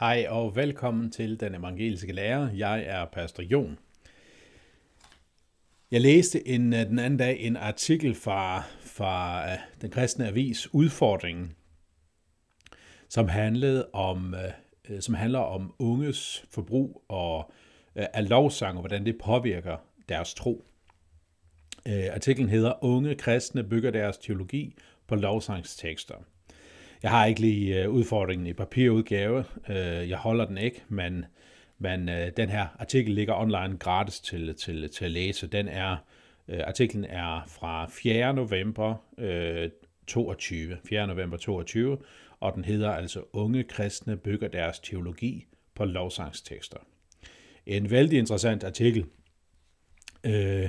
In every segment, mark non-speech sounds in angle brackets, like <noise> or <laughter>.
Hej og velkommen til Den Evangeliske Lærer. Jeg er Pastor Jon. Jeg læste en, øh, den anden dag en artikel fra, fra øh, den kristne avis Udfordringen, som handlede om, øh, som handler om unges forbrug og af lovsang og hvordan det påvirker deres tro. Artiklen hedder Unge kristne bygger deres teologi på lovsangstekster. Jeg har ikke lige øh, udfordringen i papirudgave. Øh, jeg holder den ikke, men, men øh, den her artikel ligger online gratis til, til, til at læse. Den er, artiklen er fra 4. november 22. 4. november 22, og den hedder altså Unge kristne bygger deres teologi på lovsangstekster. En vældig interessant artikel. Øh,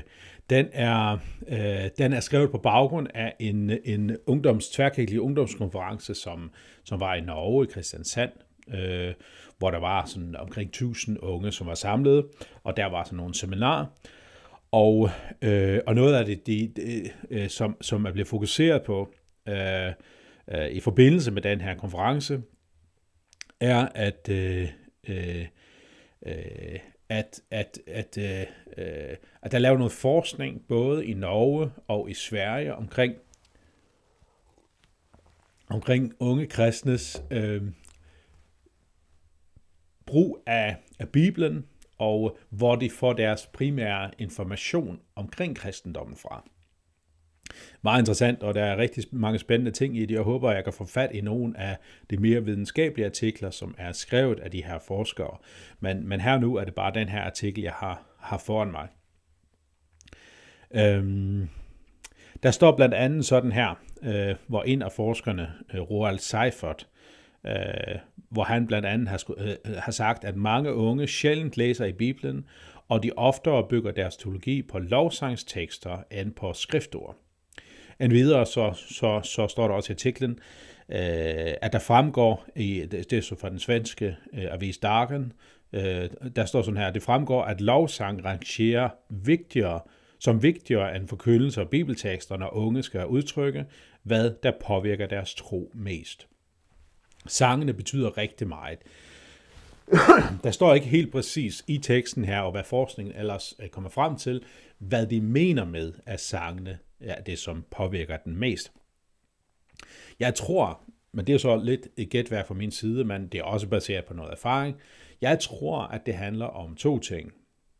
den er, øh, den er skrevet på baggrund af en, en ungdoms, tværkirkelig ungdomskonference, som, som var i Norge, i Kristiansand, øh, hvor der var sådan omkring 1000 unge, som var samlet, og der var sådan nogle seminarer. Og, øh, og noget af det, de, de, øh, som, som er blevet fokuseret på øh, øh, i forbindelse med den her konference, er, at øh, øh, øh at, at, at, øh, øh, at der er lavet noget forskning både i Norge og i Sverige omkring, omkring unge kristnes øh, brug af, af Bibelen, og hvor de får deres primære information omkring kristendommen fra meget interessant, og der er rigtig mange spændende ting i det. Jeg håber, at jeg kan få fat i nogle af de mere videnskabelige artikler, som er skrevet af de her forskere. Men, men her nu er det bare den her artikel, jeg har, har foran mig. Øhm, der står blandt andet sådan her, øh, hvor en af forskerne, øh, Roald Seifert, øh, hvor han blandt andet har, øh, øh, har sagt, at mange unge sjældent læser i Bibelen, og de oftere bygger deres teologi på lovsangstekster end på skriftord. Endvidere så, så, så står der også i artiklen, øh, at der fremgår, i, det er så fra den svenske øh, avis Dagen, øh, der står sådan her, det fremgår, at lovsang rangerer vigtigere, som vigtigere end forkyndelse og bibeltekster, når unge skal udtrykke, hvad der påvirker deres tro mest. Sangene betyder rigtig meget. Der står ikke helt præcis i teksten her, og hvad forskningen ellers øh, kommer frem til, hvad de mener med, at sangene er det, som påvirker den mest. Jeg tror, men det er så lidt et gætværk fra min side, men det er også baseret på noget erfaring. Jeg tror, at det handler om to ting.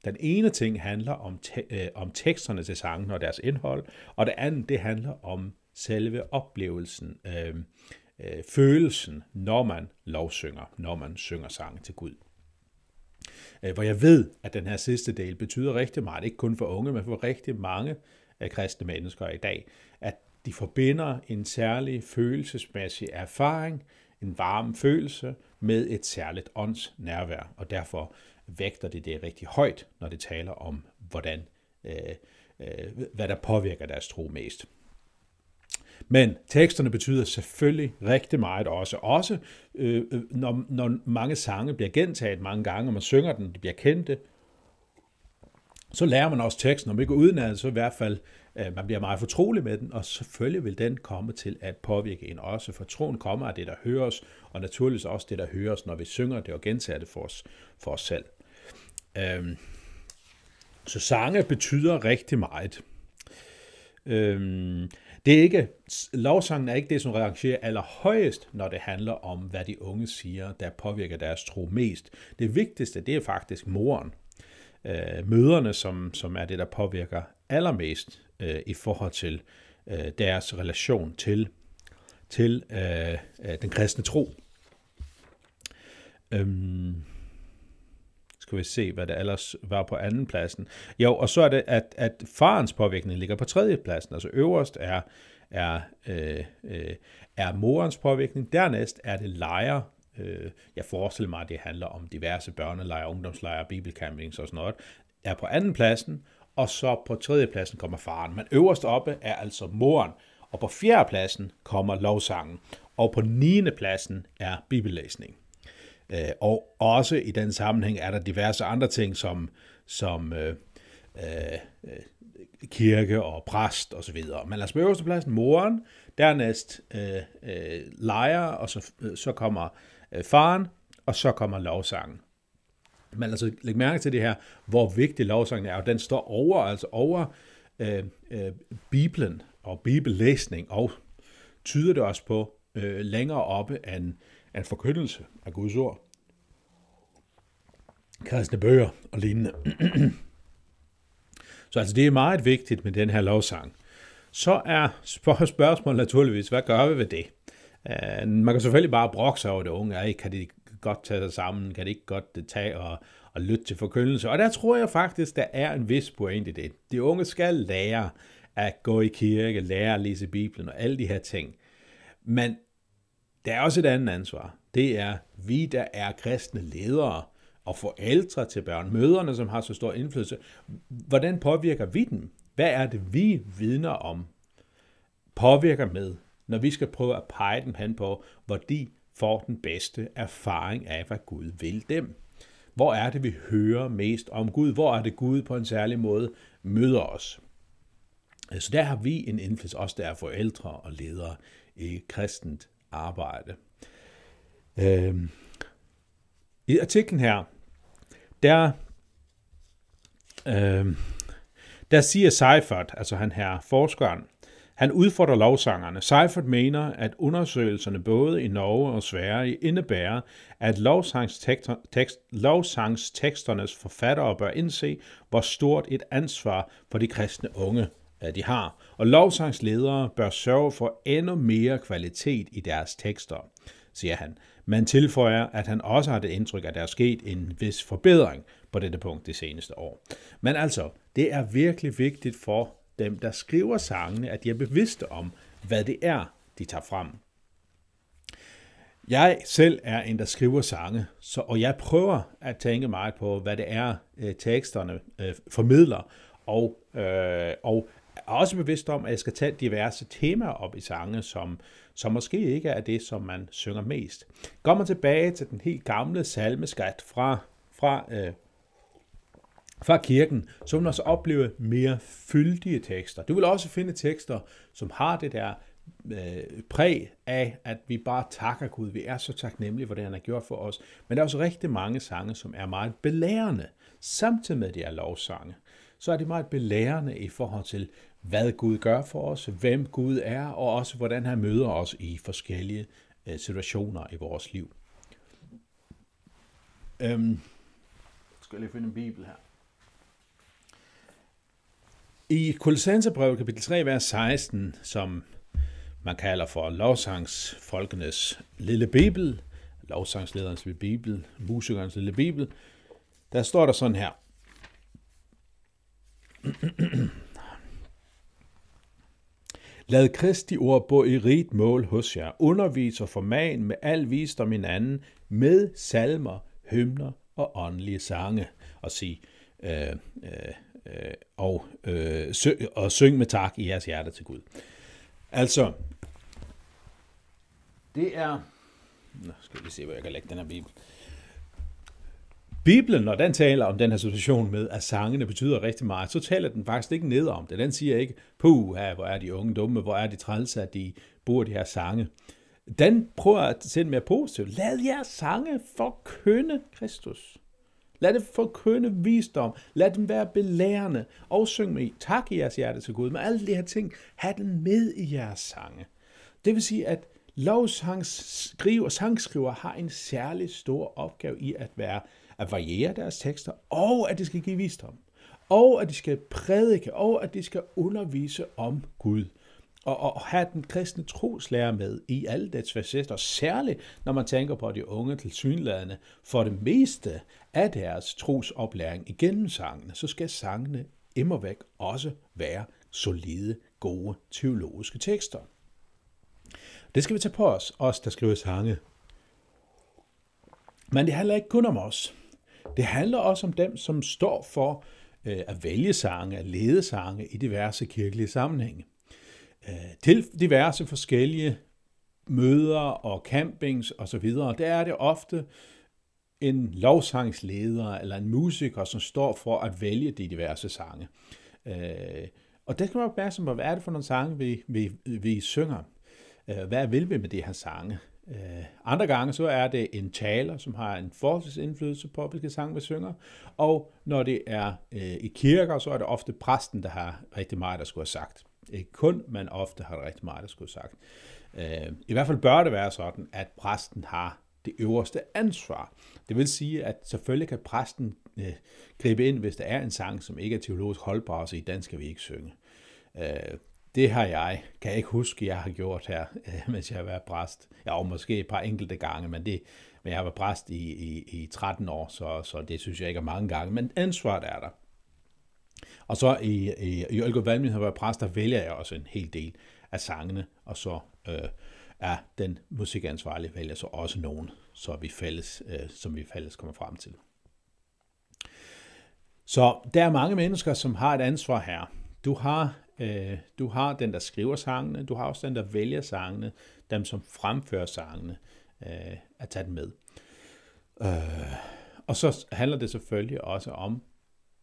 Den ene ting handler om, te- øh, om teksterne til sangen og deres indhold, og det andet, det handler om selve oplevelsen, øh, øh, følelsen, når man lovsynger, når man synger sang til Gud. Øh, hvor jeg ved, at den her sidste del betyder rigtig meget, ikke kun for unge, men for rigtig mange kristne mennesker i dag, at de forbinder en særlig følelsesmæssig erfaring, en varm følelse, med et særligt åndsnærvær, og derfor vægter det det rigtig højt, når det taler om, hvordan, øh, øh, hvad der påvirker deres tro mest. Men teksterne betyder selvfølgelig rigtig meget også. Også øh, øh når, når mange sange bliver gentaget mange gange, og man synger den, de bliver kendte, så lærer man også teksten, om ikke udenad, så i hvert fald, øh, man bliver meget fortrolig med den, og selvfølgelig vil den komme til at påvirke en også, for troen kommer af det, der høres, og naturligvis også det, der høres, når vi synger det og gentager det for os, for os selv. Øhm, så sange betyder rigtig meget. Øhm, det er ikke, lovsangen er ikke det, som rangerer allerhøjest, når det handler om, hvad de unge siger, der påvirker deres tro mest. Det vigtigste, det er faktisk moren. Øh, møderne, som, som er det, der påvirker allermest øh, i forhold til øh, deres relation til, til øh, øh den kristne tro. Øhm, skal vi se, hvad der ellers var på anden pladsen. Jo, og så er det, at, at farens påvirkning ligger på tredje pladsen. Altså øverst er, er, øh, øh, er morens påvirkning. Dernæst er det lejer. Øh, jeg forestiller mig, at det handler om diverse børnelejre, ungdomslejre, bibelcampings og sådan noget. Er på anden pladsen, og så på tredje pladsen kommer faren. Men øverst oppe er altså moren, og på fjerde pladsen kommer lovsangen, og på niende pladsen er bibellæsning. Øh, og også i den sammenhæng er der diverse andre ting, som, som øh, øh, øh kirke og præst osv. Men lad os på øverste pladsen moren, dernæst øh, øh, lejer, og så, øh, så kommer Øh, faren, og så kommer lovsangen. Men altså, læg mærke til det her, hvor vigtig lovsangen er, og den står over, altså over øh, øh, Bibelen og bibellæsning, og tyder det også på øh, længere oppe end, end forkyndelse af Guds ord. Kristne bøger og lignende. Så altså, det er meget vigtigt med den her lovsang. Så er spørgsmålet naturligvis, hvad gør vi ved det? Uh, man kan selvfølgelig bare brokke sig over det unge. Ej, kan de godt tage sig sammen? Kan de ikke godt øh, tage og, og lytte til forkyndelse? Og der tror jeg faktisk, der er en vis point i det. De unge skal lære at gå i kirke, lære at læse Bibelen og alle de her ting. Men der er også et andet ansvar. Det er vi, der er kristne ledere og forældre til børn, møderne, som har så stor indflydelse. Hvordan påvirker vi dem? Hvad er det, vi vidner om, påvirker med, når vi skal prøve at pege dem hen på, hvor de får den bedste erfaring af, hvad Gud vil dem? Hvor er det, vi hører mest om Gud? Hvor er det, Gud på en særlig måde møder os? Så der har vi en indflydelse, også der er forældre og ledere i kristent arbejde. Øhm. I artiklen her, der, øhm, der siger Seifert, altså han her forskeren, han udfordrer lovsangerne. Seifert mener, at undersøgelserne både i Norge og Sverige indebærer, at lovsangsteksternes forfattere bør indse, hvor stort et ansvar for de kristne unge de har. Og lovsangsledere bør sørge for endnu mere kvalitet i deres tekster, siger han. Man tilføjer, at han også har det indtryk, at der er sket en vis forbedring på dette punkt det seneste år. Men altså, det er virkelig vigtigt for dem, der skriver sangene, at de er bevidste om, hvad det er, de tager frem. Jeg selv er en, der skriver sange, så, og jeg prøver at tænke meget på, hvad det er, øh, teksterne øh, formidler, og, øh, og er også bevidst om, at jeg skal tage diverse temaer op i sange, som, som måske ikke er det, som man synger mest. Går man tilbage til den helt gamle salmeskat fra, fra øh, fra kirken, så vil man også opleve mere fyldige tekster. Du vil også finde tekster, som har det der øh, præg af, at vi bare takker Gud. Vi er så taknemmelige for det, han har gjort for os. Men der er også rigtig mange sange, som er meget belærende. Samtidig med de er lovsange, så er det meget belærende i forhold til, hvad Gud gør for os, hvem Gud er, og også hvordan han møder os i forskellige øh, situationer i vores liv. Øhm, skal jeg lige finde en bibel her. I Kolossenserbrevet kapitel 3, vers 16, som man kalder for lovsangsfolkenes lille bibel, lovsangslederens lille bibel, musikernes lille bibel, der står der sådan her. Lad Kristi ord bo i rigt mål hos jer. Undervis og forman med al visdom hinanden, med salmer, hymner og åndelige sange. Og sig, øh, øh, øh, og, øh, sø, og syng med tak i jeres hjerte til Gud. Altså, det er... Nå, skal vi se, hvor jeg kan lægge den her bibel. Bibelen, når den taler om den her situation med, at sangene betyder rigtig meget, så taler den faktisk ikke ned om det. Den siger ikke, puh, her, hvor er de unge dumme, hvor er de trælse, at de bruger de her sange. Den prøver at sende mere positivt. Lad jeres sange forkynde Kristus. Lad det forkynde visdom. Lad dem være belærende. Og syng med tak i jeres hjerte til Gud. Med alle de her ting, have den med i jeres sange. Det vil sige, at lovsangsskriver og sangskriver har en særlig stor opgave i at være at variere deres tekster, og at de skal give visdom, og at de skal prædike, og at de skal undervise om Gud og, og have den kristne troslærer med i alle dets facetter, særligt når man tænker på de unge til synlædende, for det meste af deres trosoplæring igennem sangene, så skal sangene immer væk også være solide, gode teologiske tekster. Det skal vi tage på os, os der skriver sange. Men det handler ikke kun om os. Det handler også om dem, som står for øh, at vælge sange, at lede sange i diverse kirkelige sammenhænge. Øh, til diverse forskellige møder og campings osv., der er det ofte en lovsangsleder eller en musiker, som står for at vælge de diverse sange. Øh, og det skal man opmærksom på, hvad er det for nogle sange, vi, vi, vi synger? Øh, hvad vil vi med de her sange? Øh, andre gange så er det en taler, som har en indflydelse på, hvilke sange vi synger. Og når det er øh, i kirker, så er det ofte præsten, der har rigtig meget, der skulle have sagt. Ikke kun, men ofte har det rigtig meget, der skulle sagt. Øh, I hvert fald bør det være sådan, at præsten har det øverste ansvar. Det vil sige, at selvfølgelig kan præsten øh, gribe ind, hvis der er en sang, som ikke er teologisk holdbar, så i den skal vi ikke synge. Øh, det har jeg, kan jeg ikke huske, jeg har gjort her, øh, mens jeg har været præst. Ja, og måske et par enkelte gange, men, det, men jeg har været præst i, i, i 13 år, så, så det synes jeg ikke er mange gange, men ansvaret er der. Og så i, i, i Ølgaard Valgmyndighed, har været præst, der vælger jeg også en hel del af sangene, og så øh, er den musikansvarlige vælger så også nogen, så vi fælles, øh, som vi fælles kommer frem til. Så der er mange mennesker, som har et ansvar her. Du har, øh, du har den, der skriver sangene, du har også den, der vælger sangene, dem, som fremfører sangene, øh, at tage den med. Øh, og så handler det selvfølgelig også om,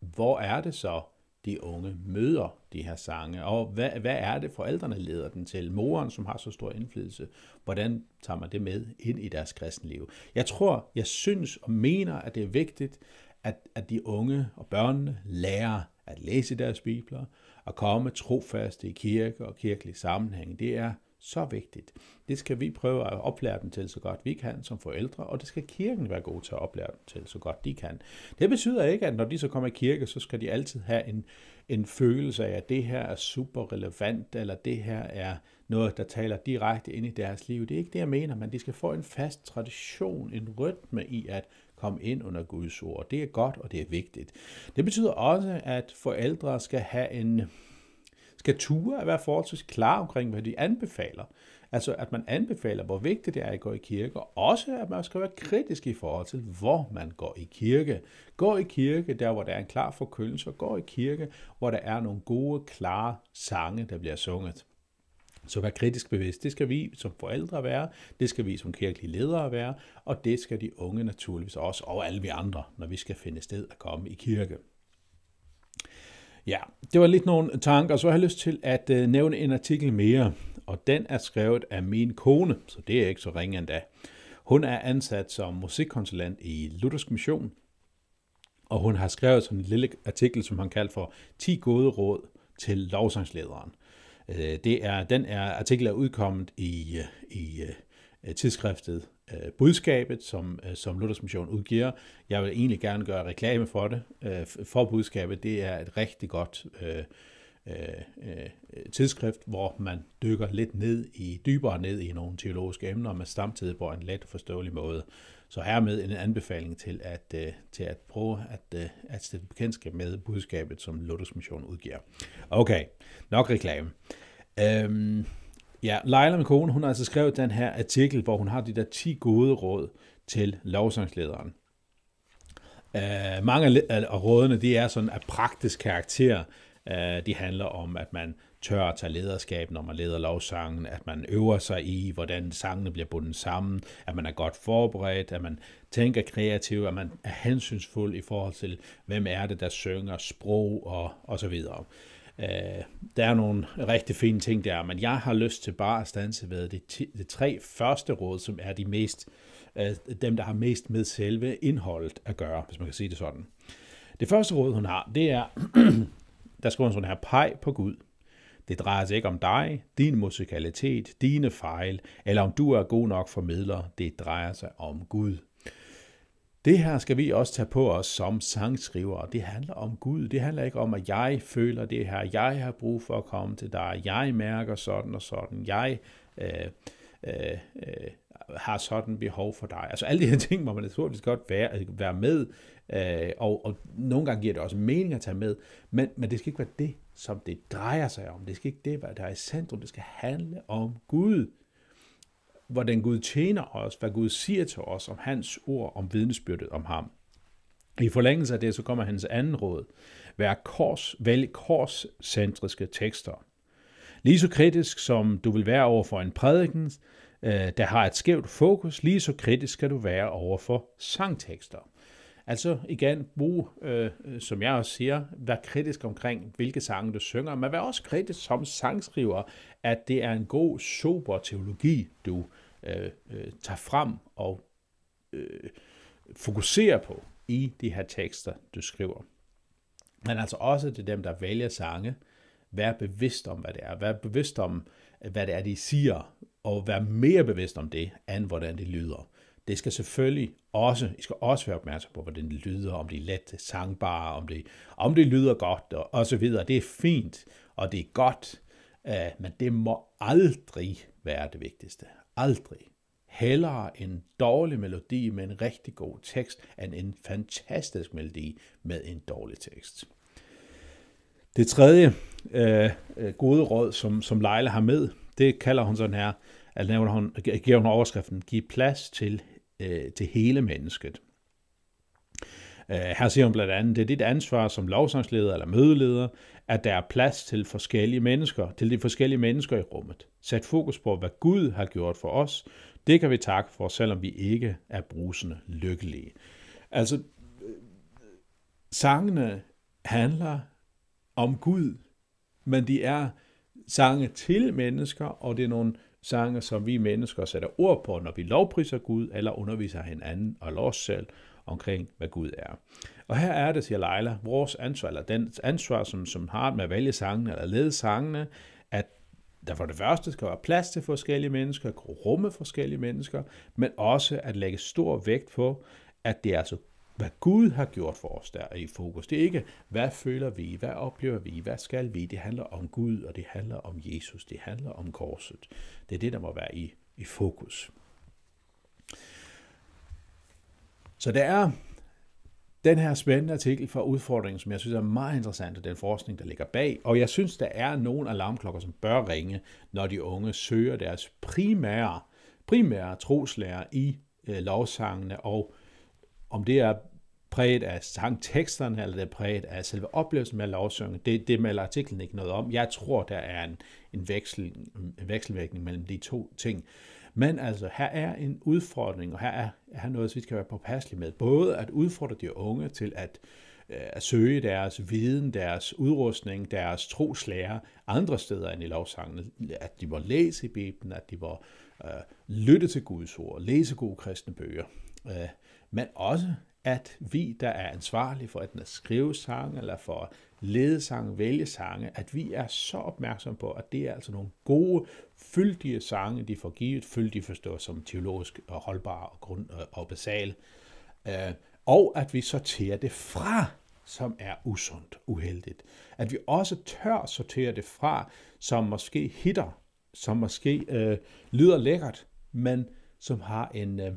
hvor er det så, de unge møder de her sange, og hvad, hvad er det, forældrene leder den til? Moren, som har så stor indflydelse, hvordan tager man det med ind i deres kristenliv? Jeg tror, jeg synes og mener, at det er vigtigt, at, at de unge og børnene lærer at læse deres bibler, og komme trofaste i kirke og kirkelige sammenhæng. Det er så vigtigt. Det skal vi prøve at oplære dem til så godt vi kan som forældre, og det skal kirken være god til at oplære dem til så godt de kan. Det betyder ikke, at når de så kommer i kirke, så skal de altid have en, en følelse af, at det her er super relevant, eller det her er noget, der taler direkte ind i deres liv. Det er ikke det, jeg mener, men de skal få en fast tradition, en rytme i at komme ind under Guds ord. Det er godt, og det er vigtigt. Det betyder også, at forældre skal have en skal ture at være forholdsvis klar omkring, hvad de anbefaler. Altså, at man anbefaler, hvor vigtigt det er at gå i kirke, og også at man skal være kritisk i forhold til, hvor man går i kirke. Gå i kirke, der hvor der er en klar forkyndelse, og gå i kirke, hvor der er nogle gode, klare sange, der bliver sunget. Så vær kritisk bevidst. Det skal vi som forældre være, det skal vi som kirkelige ledere være, og det skal de unge naturligvis også, og alle vi andre, når vi skal finde sted at komme i kirke. Ja, det var lidt nogle tanker, så har jeg lyst til at øh, nævne en artikel mere, og den er skrevet af min kone, så det er ikke så ringe endda. Hun er ansat som musikkonsulent i Luthersk Mission, og hun har skrevet sådan en lille artikel, som han kalder for 10 gode råd til lovsangslederen. Øh, det er, den er, artikel er udkommet i, øh, i øh, tidsskriftet øh, budskabet, som, øh, som Luthers Mission udgiver. Jeg vil egentlig gerne gøre reklame for det, øh, for budskabet. Det er et rigtig godt øh, øh, øh, tidsskrift, hvor man dykker lidt ned i, dybere ned i nogle teologiske emner, men samtidig på en let og forståelig måde. Så hermed en anbefaling til at, øh, til at prøve at, øh, at stille bekendtskab med budskabet, som Luthers Mission udgiver. Okay, nok reklame. Øhm, Ja, Leila, min kone, hun har altså skrevet den her artikel, hvor hun har de der 10 gode råd til lovsangslederen. Uh, mange af rådene, de er sådan af praktisk karakter. Uh, de handler om, at man tør at tage lederskab, når man leder lovsangen, at man øver sig i, hvordan sangene bliver bundet sammen, at man er godt forberedt, at man tænker kreativt, at man er hensynsfuld i forhold til, hvem er det, der synger, sprog og, og så videre. Øh, der er nogle rigtig fine ting der, men jeg har lyst til bare at stanse ved de, de tre første råd, som er de mest, øh, dem, der har mest med selve indholdet at gøre, hvis man kan sige det sådan. Det første råd, hun har, det er, <clears throat> der skriver hun sådan her, peg på Gud. Det drejer sig ikke om dig, din musikalitet, dine fejl, eller om du er god nok formidler. Det drejer sig om Gud. Det her skal vi også tage på os som sangskrivere. Det handler om Gud. Det handler ikke om, at jeg føler det her. Jeg har brug for at komme til dig. Jeg mærker sådan og sådan. Jeg øh, øh, øh, har sådan behov for dig. Altså alle de her ting må man naturligvis godt være, være med, øh, og, og nogle gange giver det også mening at tage med, men, men det skal ikke være det, som det drejer sig om. Det skal ikke det, være, der er i centrum. Det skal handle om Gud hvordan Gud tjener os, hvad Gud siger til os om hans ord, om vidnesbyrdet om ham. I forlængelse af det, så kommer hans anden råd. Vær kors, vælg korscentriske tekster. Lige så kritisk som du vil være over for en prædiken, øh, der har et skævt fokus, lige så kritisk skal du være over for sangtekster. Altså igen, brug, øh, øh, som jeg også siger, vær kritisk omkring, hvilke sange du synger, men vær også kritisk som sangskriver, at det er en god, sober teologi, du øh, øh, tager frem og øh, fokuserer på i de her tekster, du skriver. Men altså også til dem, der vælger sange, vær bevidst om, hvad det er. Vær bevidst om, hvad det er, de siger, og vær mere bevidst om det, end hvordan det lyder. Det skal selvfølgelig også, I skal også være opmærksom på, hvordan det lyder, om det er let sangbare, om det, om det lyder godt, og, og så videre. Det er fint, og det er godt, øh, men det må aldrig være det vigtigste. Aldrig. Hellere en dårlig melodi med en rigtig god tekst, end en fantastisk melodi med en dårlig tekst. Det tredje øh, øh, gode råd, som, som Leila har med, det kalder hun sådan her, at nævner hun, giver hun overskriften, giv plads til, øh, til hele mennesket. Øh, her siger hun blandt andet, det er dit ansvar som lovsangsleder eller mødeleder, at der er plads til forskellige mennesker, til de forskellige mennesker i rummet. Sæt fokus på, hvad Gud har gjort for os. Det kan vi takke for, selvom vi ikke er brusende lykkelige. Altså, øh, sangene handler om Gud, men de er sange til mennesker, og det er nogle sange, som vi mennesker sætter ord på, når vi lovpriser Gud, eller underviser hinanden og os selv omkring, hvad Gud er. Og her er det, siger Leila, vores ansvar, eller den ansvar, som, som har med at vælge sangene, eller lede sangene, at der for det første skal være plads til forskellige mennesker, rumme forskellige mennesker, men også at lægge stor vægt på, at det er altså hvad Gud har gjort for os, der er i fokus. Det er ikke, hvad føler vi, hvad oplever vi, hvad skal vi. Det handler om Gud, og det handler om Jesus, det handler om korset. Det er det, der må være i, i fokus. Så der er den her spændende artikel fra udfordringen, som jeg synes er meget interessant, og den forskning, der ligger bag. Og jeg synes, der er nogle alarmklokker, som bør ringe, når de unge søger deres primære, primære troslærer i øh, lovsangene, og om det er præget af sangteksterne, eller det er præget af selve oplevelsen med lovsynge, det, det melder artiklen ikke noget om. Jeg tror, der er en, en, veksel, en vekselvirkning mellem de to ting. Men altså, her er en udfordring, og her er, her noget, vi skal være påpasselige med. Både at udfordre de unge til at, øh, at søge deres viden, deres udrustning, deres troslære andre steder end i lovsangene. At de må læse i Bibelen, at de må øh, lytte til Guds ord, læse gode kristne bøger. Øh, men også at vi, der er ansvarlige for at skrive sange, eller for at lede sange, vælge sange, at vi er så opmærksom på, at det er altså nogle gode, fyldige sange, de får givet, fyldige forstås som teologisk og holdbare og, grund og basale, øh, og at vi sorterer det fra, som er usundt, uheldigt. At vi også tør sortere det fra, som måske hitter, som måske øh, lyder lækkert, men som har en, øh,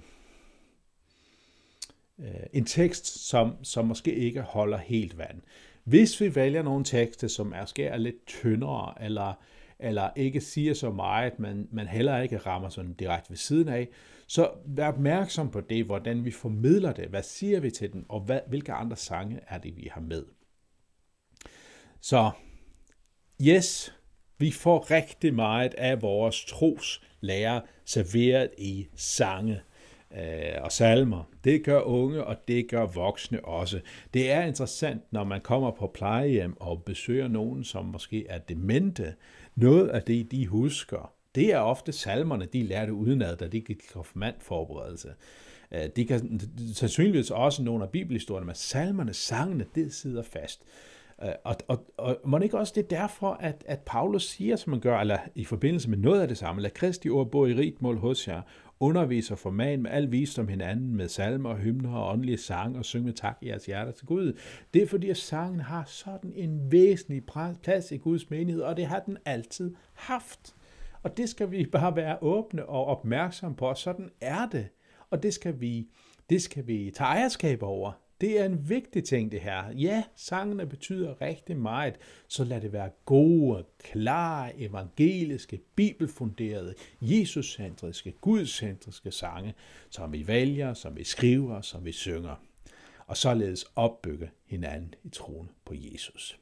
Øh, en tekst, som, som måske ikke holder helt vand. Hvis vi vælger nogle tekster, som er skær lidt tyndere, eller, eller ikke siger så meget, men man heller ikke rammer sådan direkte ved siden af, så vær opmærksom på det, hvordan vi formidler det, hvad siger vi til den, og hvad, hvilke andre sange er det, vi har med. Så yes, vi får rigtig meget af vores troslærer serveret i sange Øh, og salmer. Det gør unge, og det gør voksne også. Det er interessant, når man kommer på plejehjem og besøger nogen, som måske er demente. Noget af det, de husker, det er ofte salmerne, de lærte udenad, da de gik konfirmandforberedelse. Øh, de kan sandsynligvis også nogle af bibelhistorierne, men salmerne, sangene, det sidder fast. Øh, og, og, og må det ikke også det er derfor, at, at Paulus siger, som man gør, eller i forbindelse med noget af det samme, lad Kristi ord bo i rigt mål hos jer, underviser for man med al visdom hinanden med salmer, hymner og åndelige sang og synge med tak i jeres hjerter til Gud. Det er fordi, at sangen har sådan en væsentlig plads i Guds menighed, og det har den altid haft. Og det skal vi bare være åbne og opmærksomme på, og sådan er det. Og det skal vi, det skal vi tage ejerskab over. Det er en vigtig ting, det her. Ja, sangene betyder rigtig meget, så lad det være gode, klare, evangeliske, bibelfunderede, jesuscentriske, Gudscentriske sange, som vi vælger, som vi skriver, som vi synger. Og således opbygge hinanden i troen på Jesus.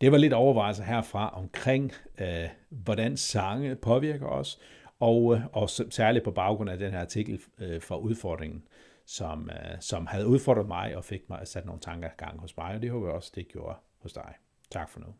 Det var lidt overvejelser herfra omkring, øh, hvordan sange påvirker os, og, øh, og særligt på baggrund af den her artikel øh, fra udfordringen som, øh, som havde udfordret mig og fik mig at sætte nogle tanker i gang hos mig, og det håber jeg også, det gjorde hos dig. Tak for nu.